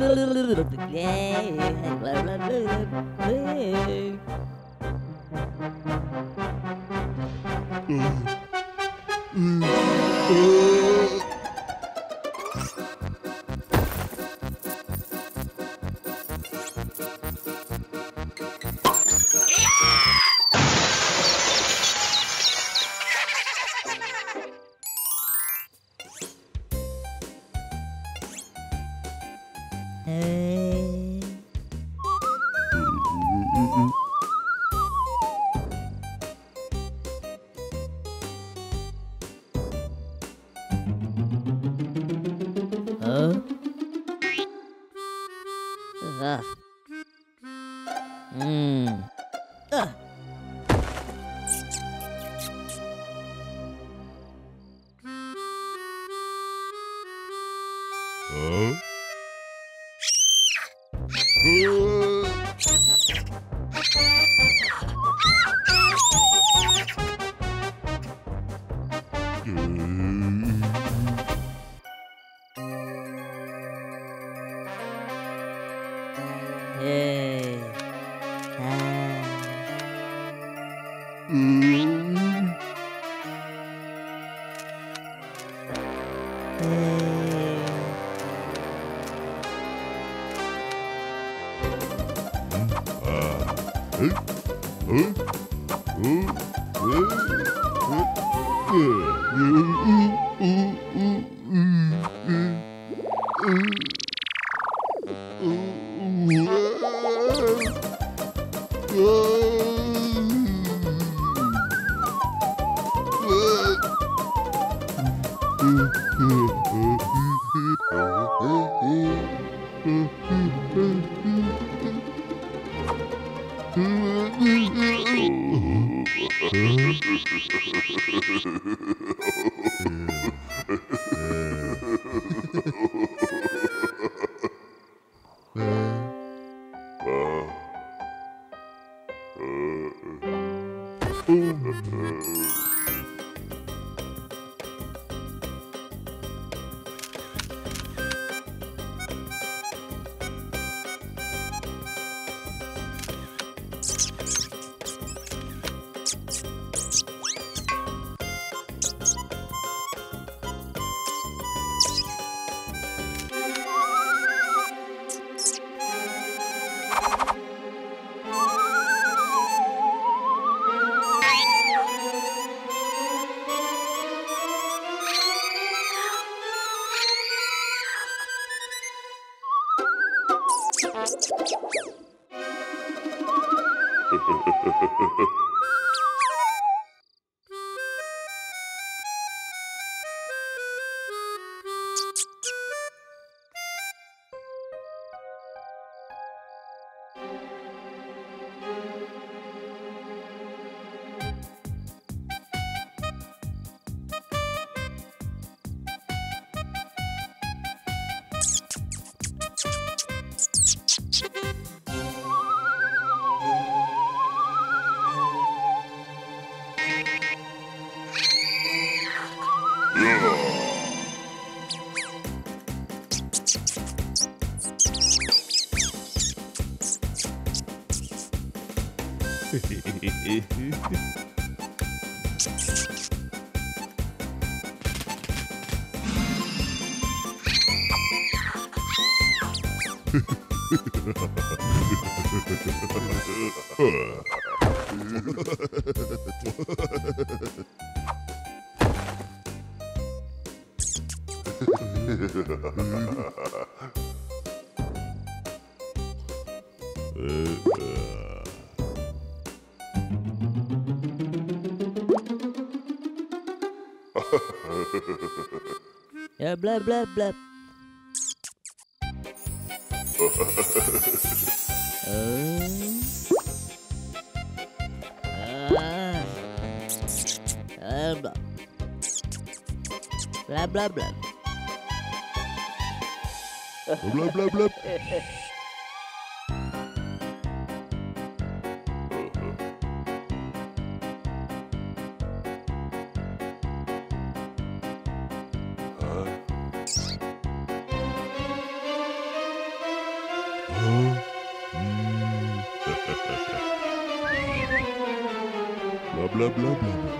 Hey. Ha ha ha ha ha ha! Blah blah blah. Oh. Ah. Ah, blah. Blah blah blah. blah blah бла-бла-бла-бла.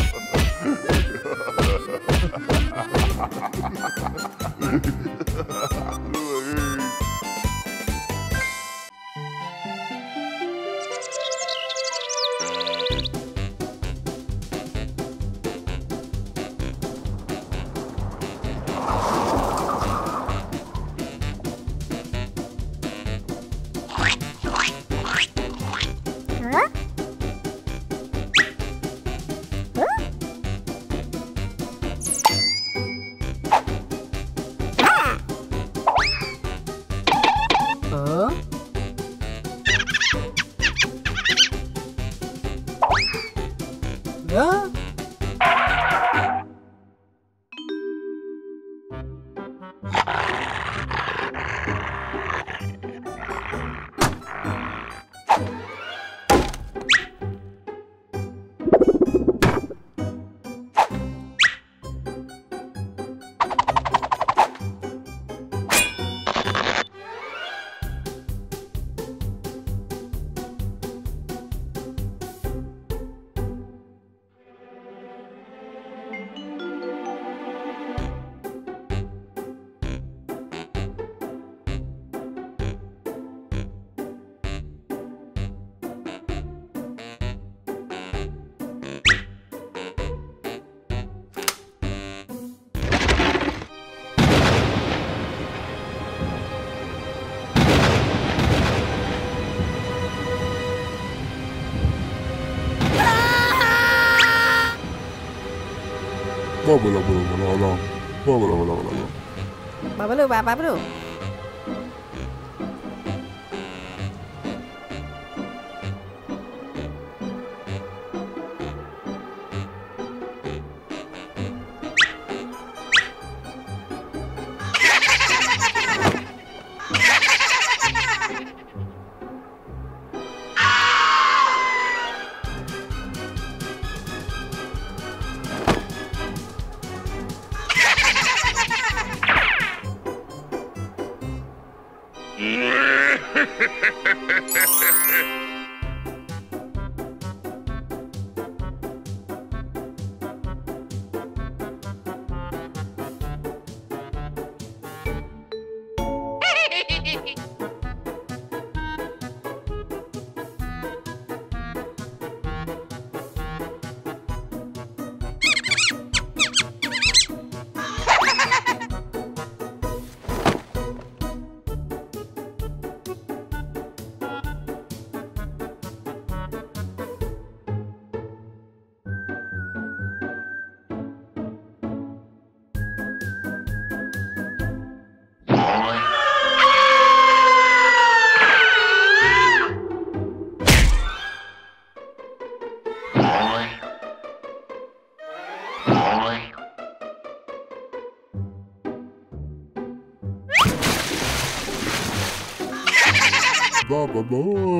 Babalu, babalu, babalu, babalu. Blah blah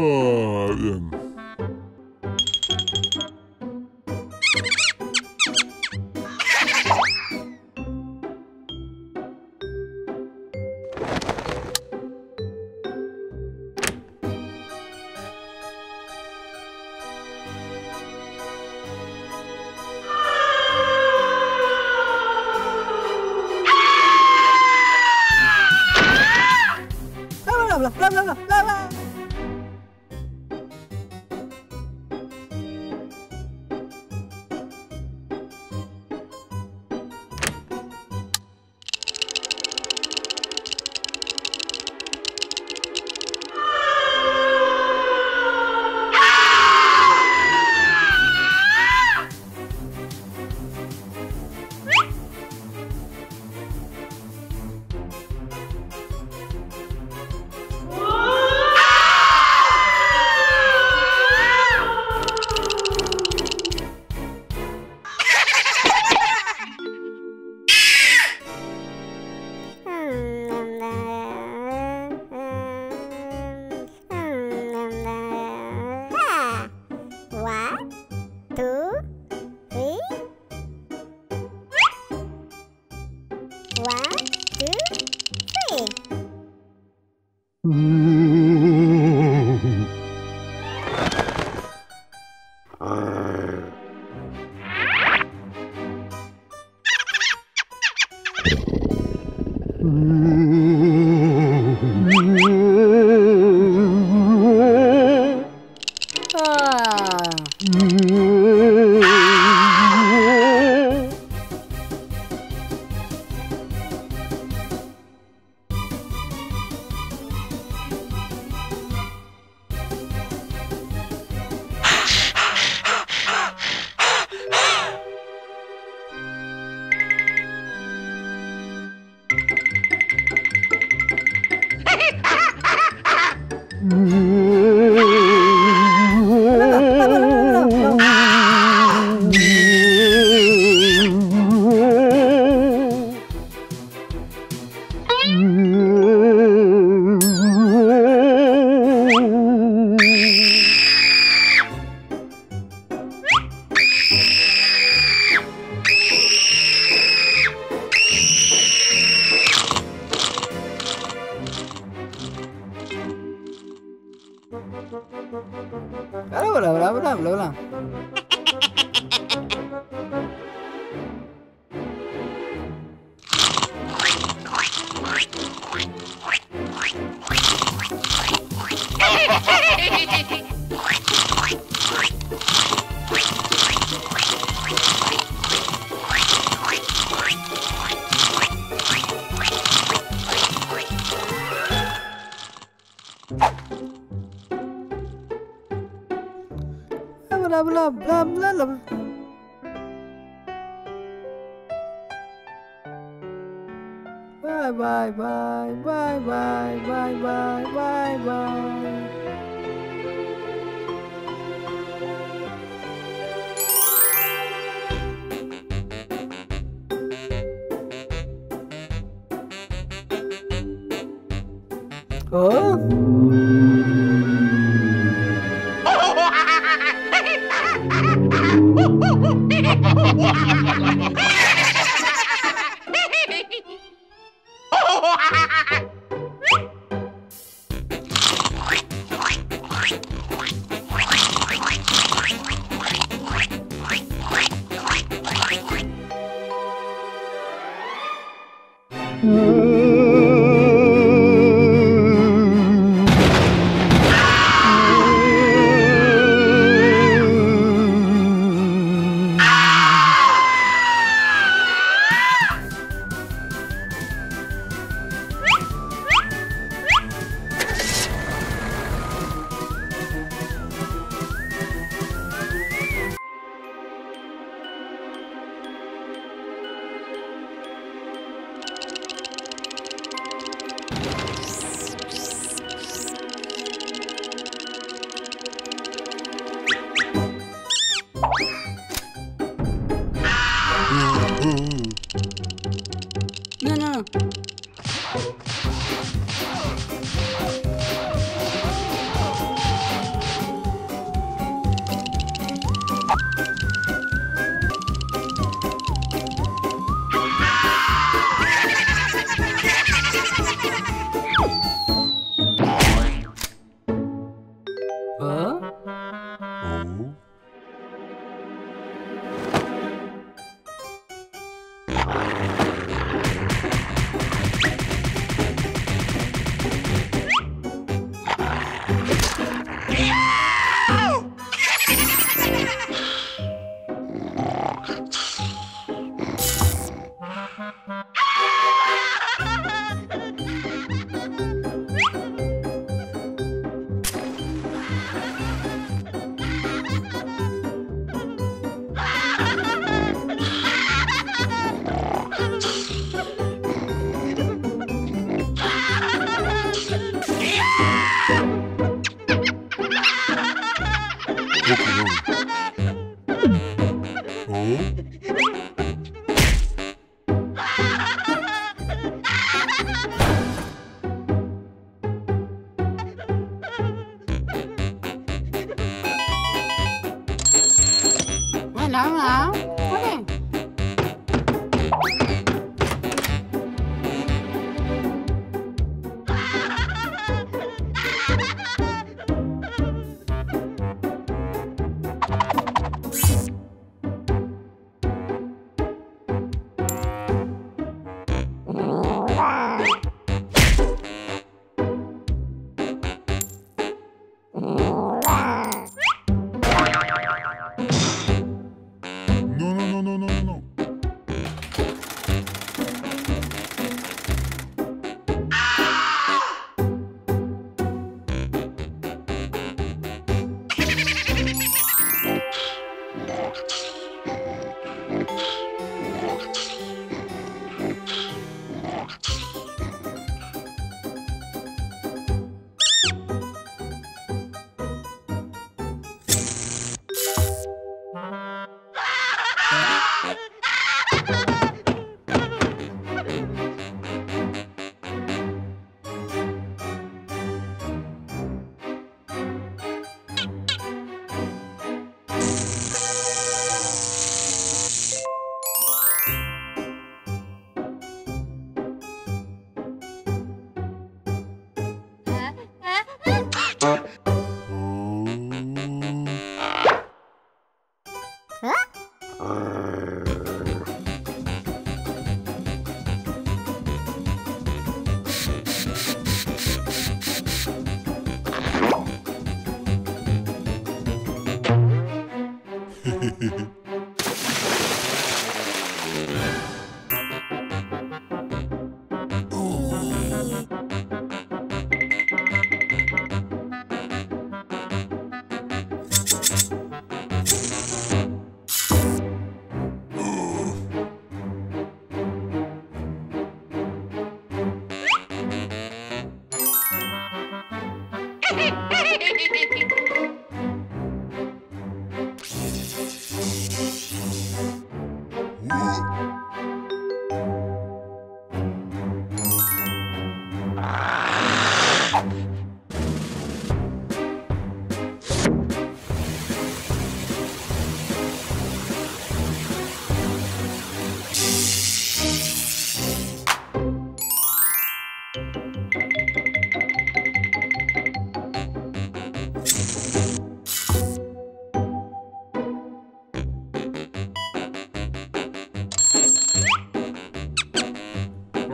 嗯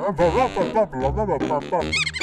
On va faire ça, c'est tapé, on va.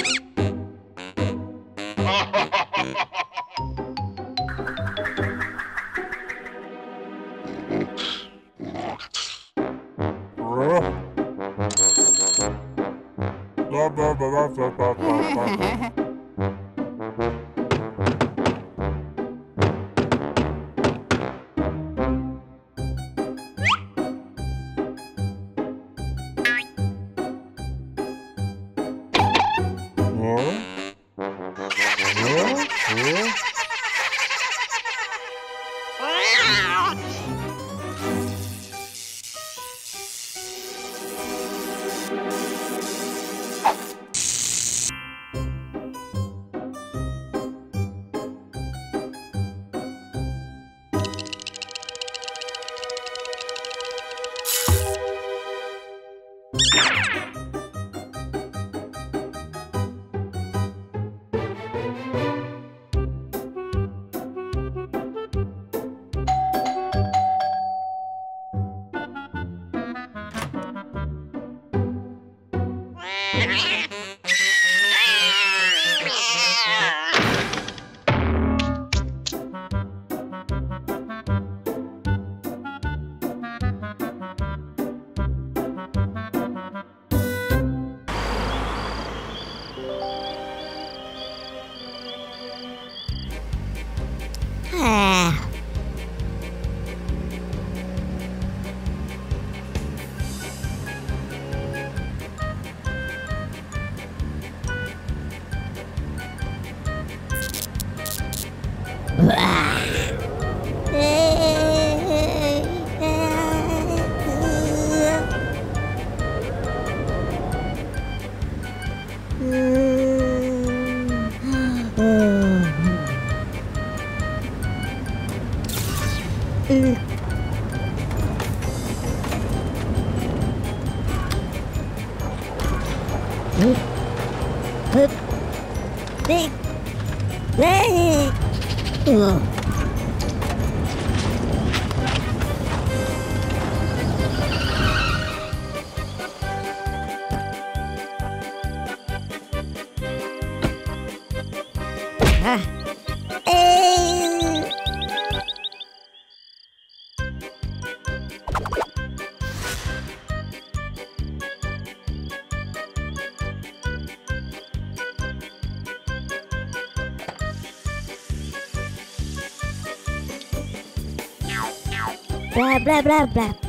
Blah blah blah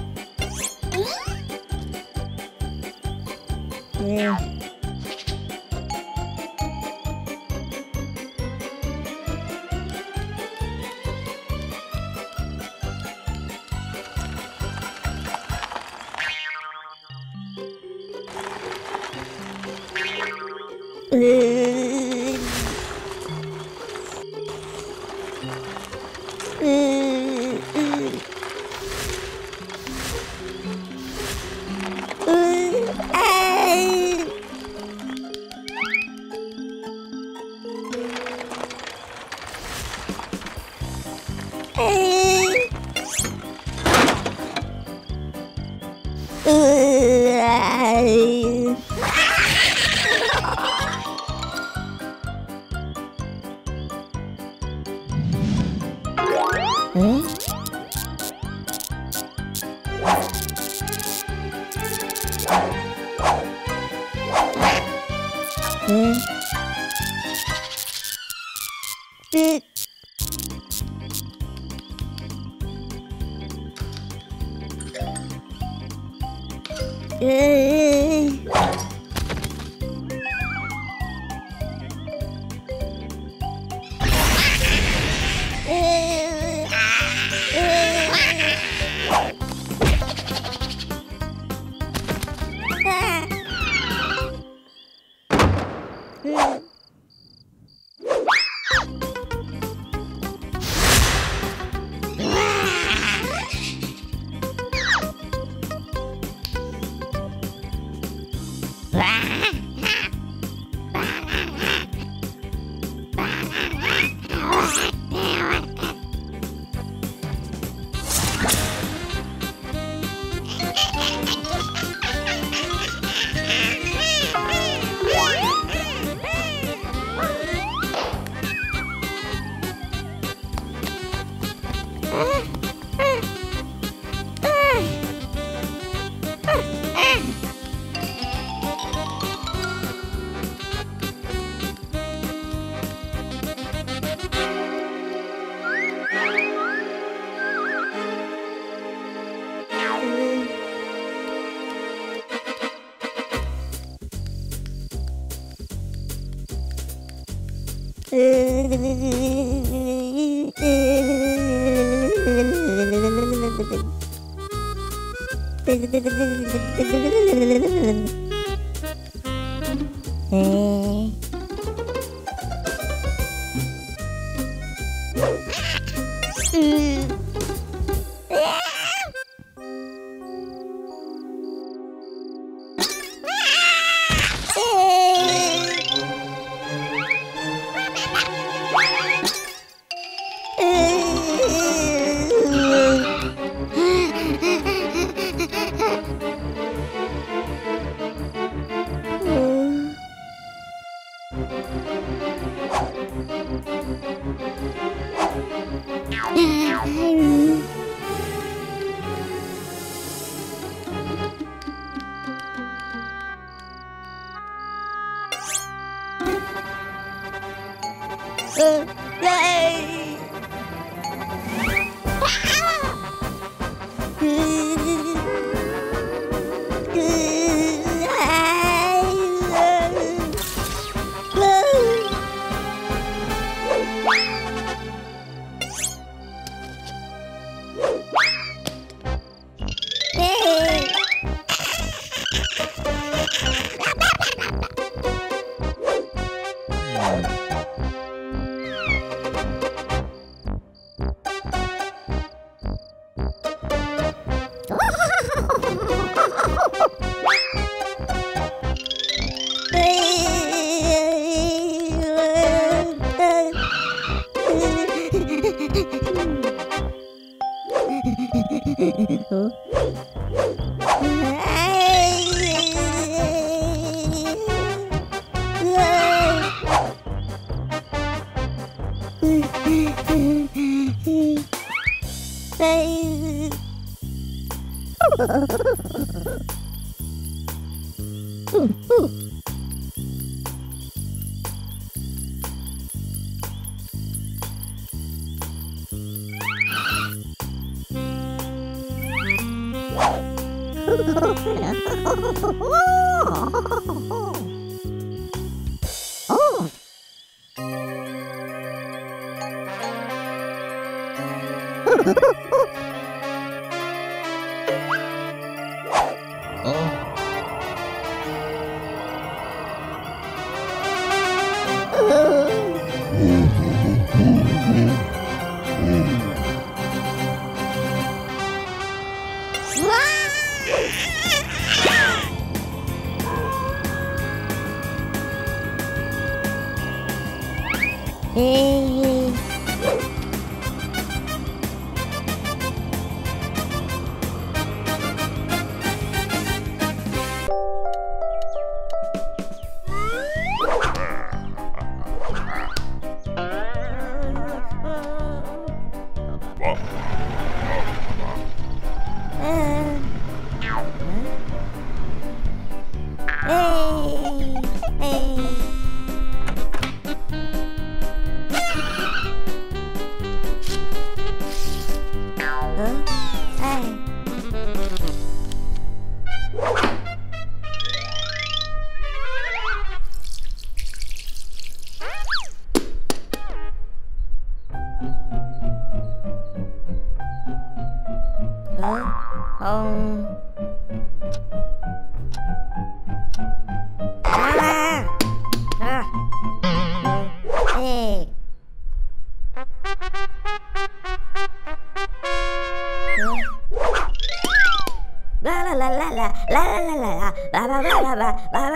va, va, va, va, va, va,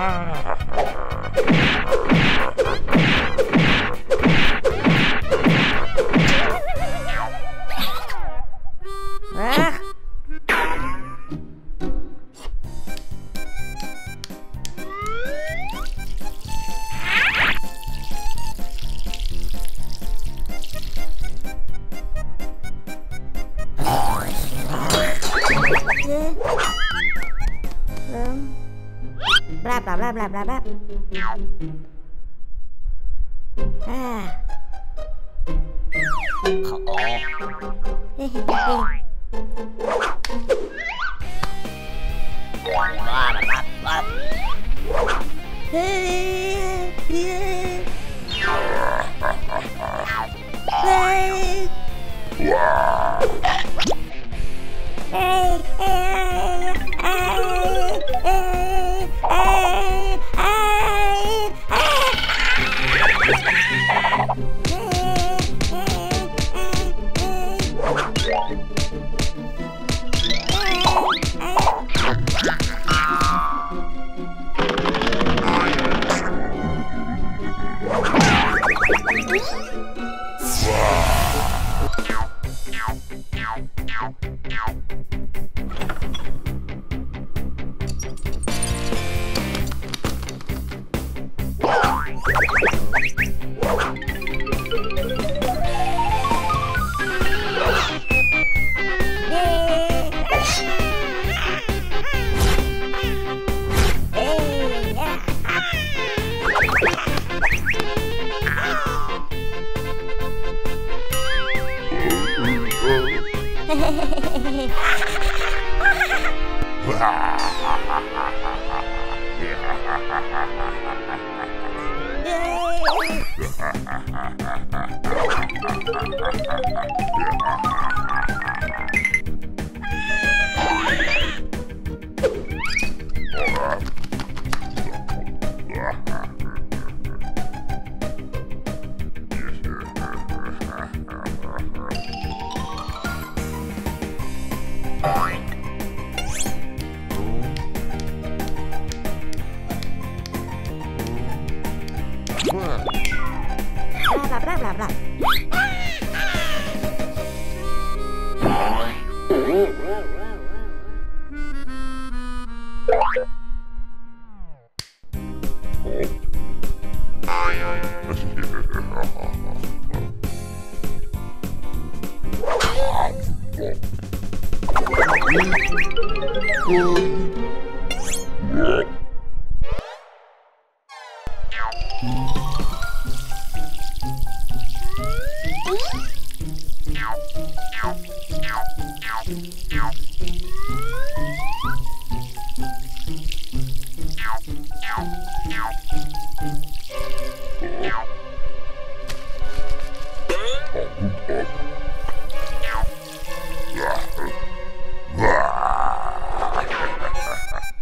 Ah!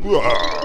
Blah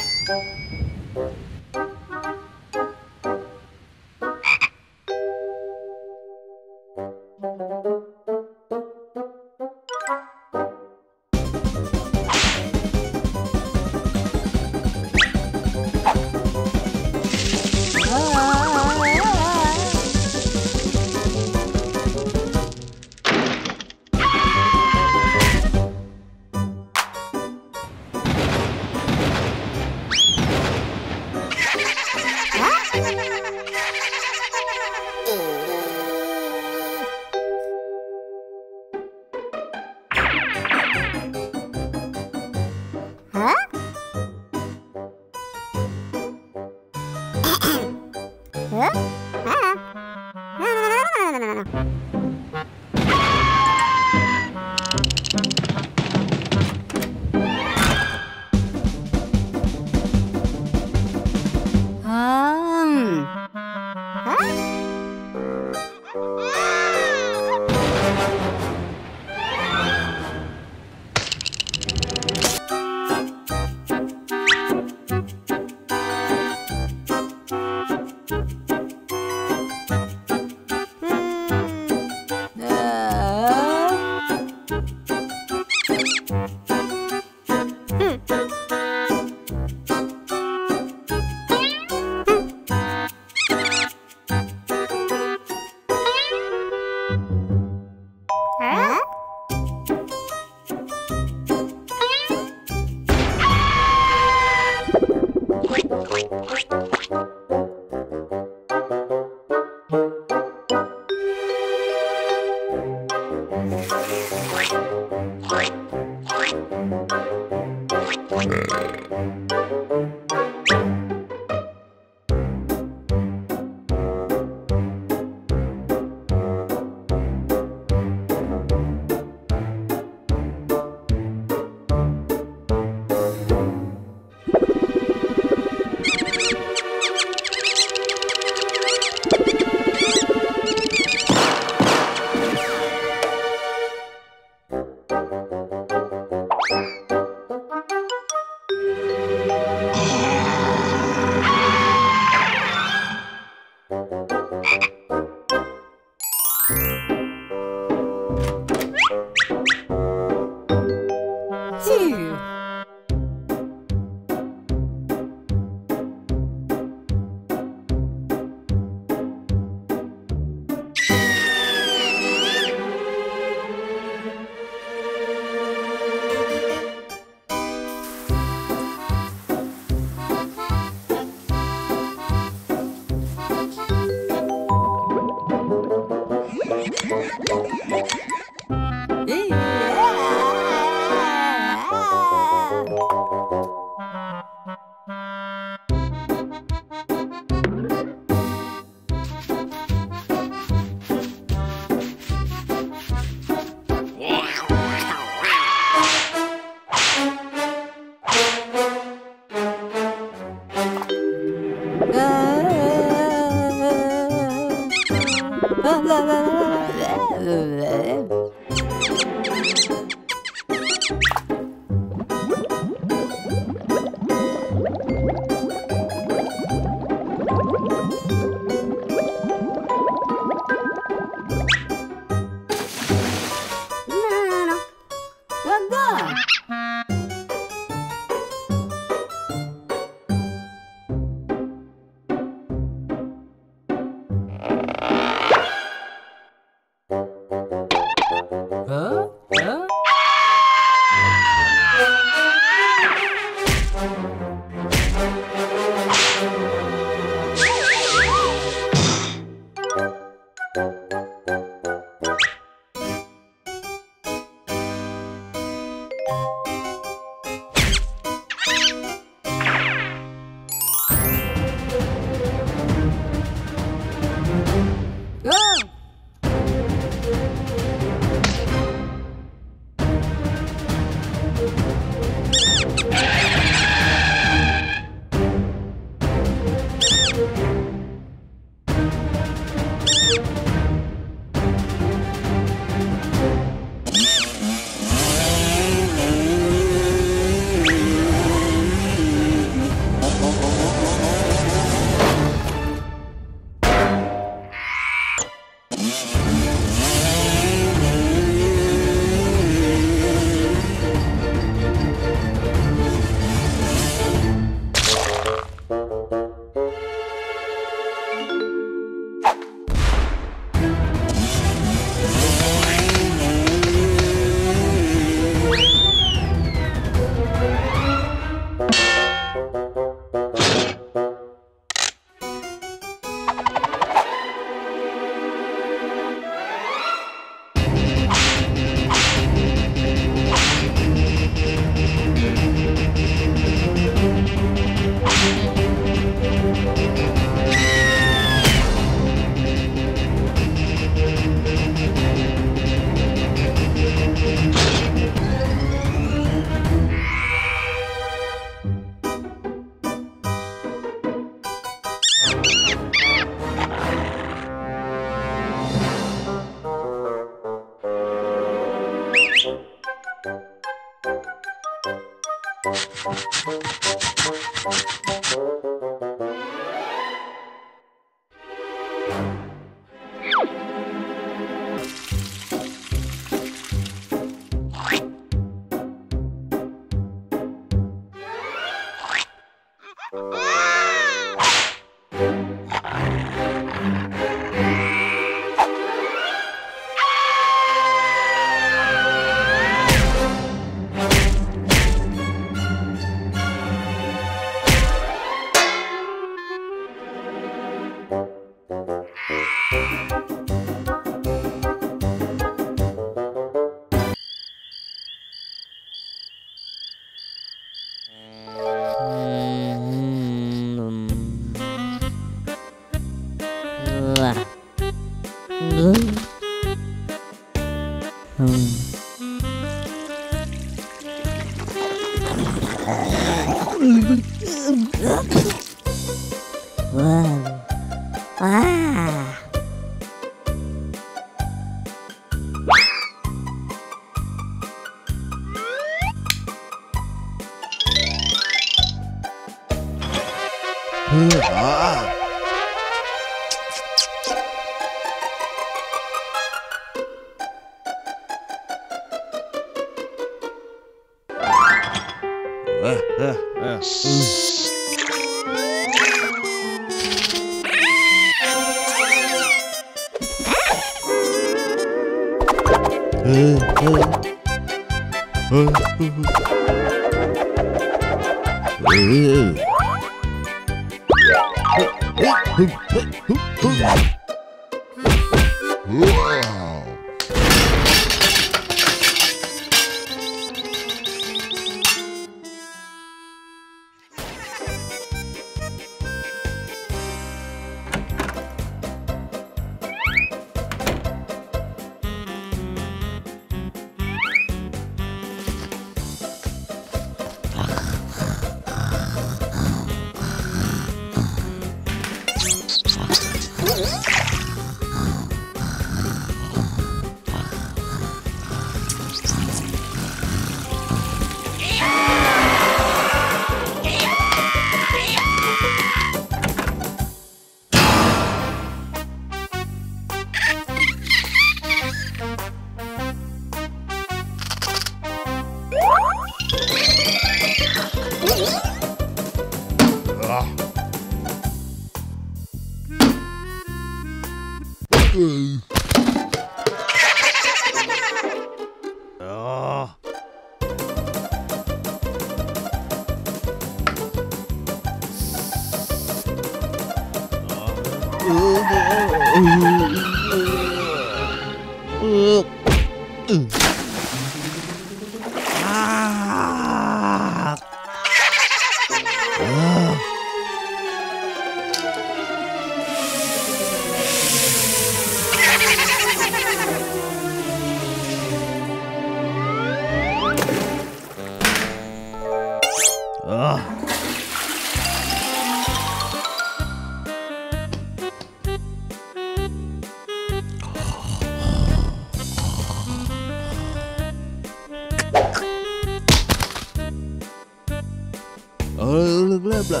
Ờ, bla bla.